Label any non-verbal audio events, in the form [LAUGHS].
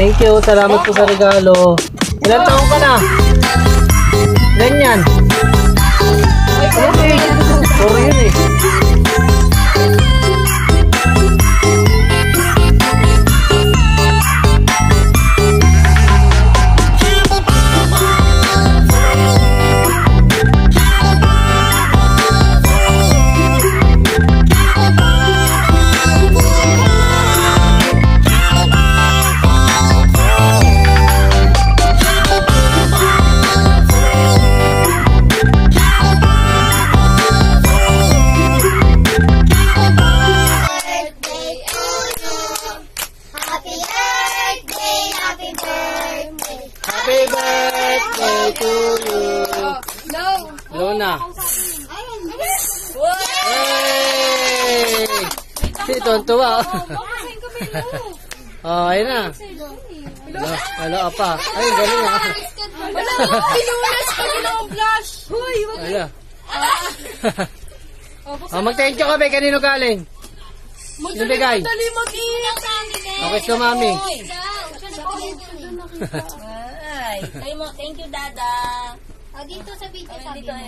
you. Salamat po sa regalo. Ilan taong ka na? Ganyan. Okay. Birthday to you. No. Luna. Wow! Hey! Si Tontuwa. Bilo. [LAUGHS] Oh, ayun na. Wala, wala ka pa. Ay, galing ah. Wala ko yun ang blush. Hoy, wag. Wala. oh, mag-thank you kami. Kanino galing? Sino bigay? Dali mag-ingat sa amin eh. Okay, so mami. [LAUGHS] Thank you, Dada. Ah, dito sa video Ay, sabi dito, mo.